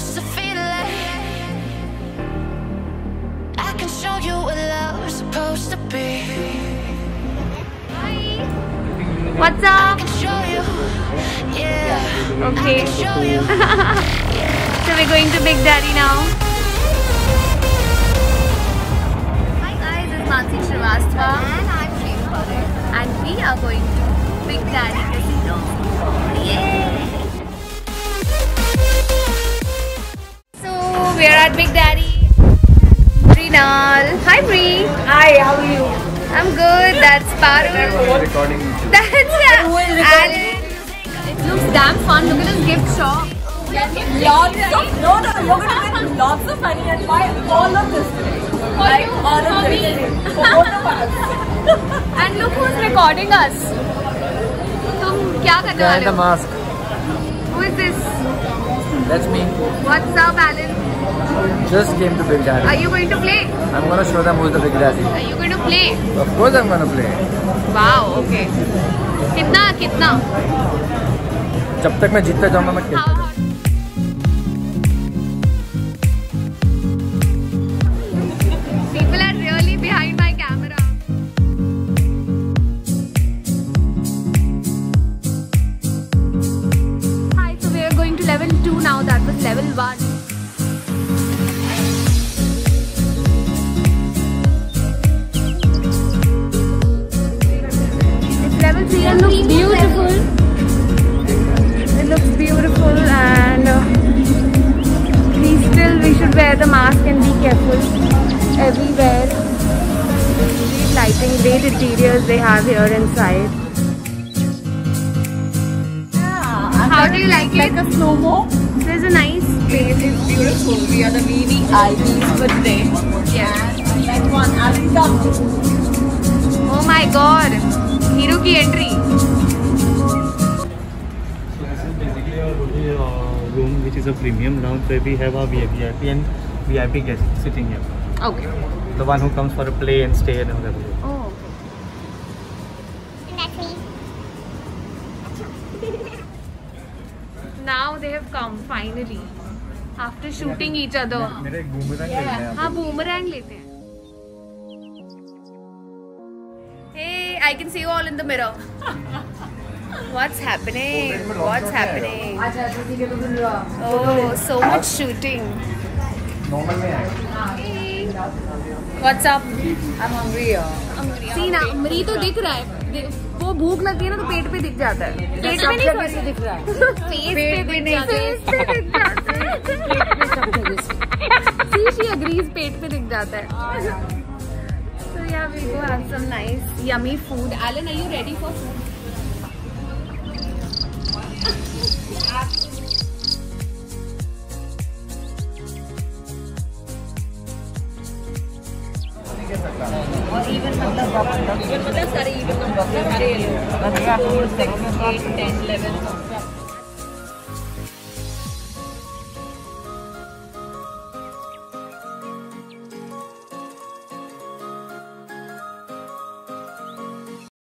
supposed to feel it. I can show you what love's supposed to be. What's I up? can show you, yeah. Okay. I can show you. So we're going to Big Daddy now. Hi guys, it's Mansi Srivastava. And I'm Shrenu And we are going to Big Daddy Casino. Yay! we are at Big Daddy. Mreenal. Hi Bri. Hi, how are you? I'm good. That's Paru. That's uh, Alan. It looks damn fun. Look at this gift shop. Lots of, no, no, you're gonna win lots of money and buy all of this. For like, you, all of this. For all of us. and look who's recording us. Tum. Who is this? That's me. What's up, Alan? Just came to Big Are you going to play? I'm gonna show them who's the Big Daddy. Are you going to play? Of course I'm gonna play. Wow. Okay. कितना कितना? जब तक मैं जीतता जाऊँगा मैं खेलता was level 1. This level 3 and looks beautiful. It looks beautiful and uh, we still we should wear the mask and be careful everywhere. Great lighting, great interiors they have here inside. Yeah, How do you like it? Like a slow-mo. There's a nice place. It's beautiful. We are the VVIPs for today. Yeah. Next one, Ali. Oh my god. Hero की entry. So this is basically our hotel uh, room, which is a premium lounge where we have our VIP and VIP guests sitting here. Okay. The one who comes for a play and stay and everything. Oh. now they have come finally after shooting each other. मेरा एक boomerang खेलना है हाँ boomerang लेते हैं Hey, I can see you all in the mirror. What's happening? What's happening? Oh, so much shooting. Normal में है Hey. What's up? I'm hungry. Uh. See ना अमरी तो दिख रहा है वो भूख लगती है ना तो पेट पे दिख जाता है। पेट में नहीं दिख रहा है। पेट पे नहीं दिख जाता अग्रीज पेट पे दिख जाता है। तो यार we go have some nice yummy food Alan are you ready for food और इवन मतलब इवन मतलब सारे इवन नंबर सारे मतलब 4 6 8 10 11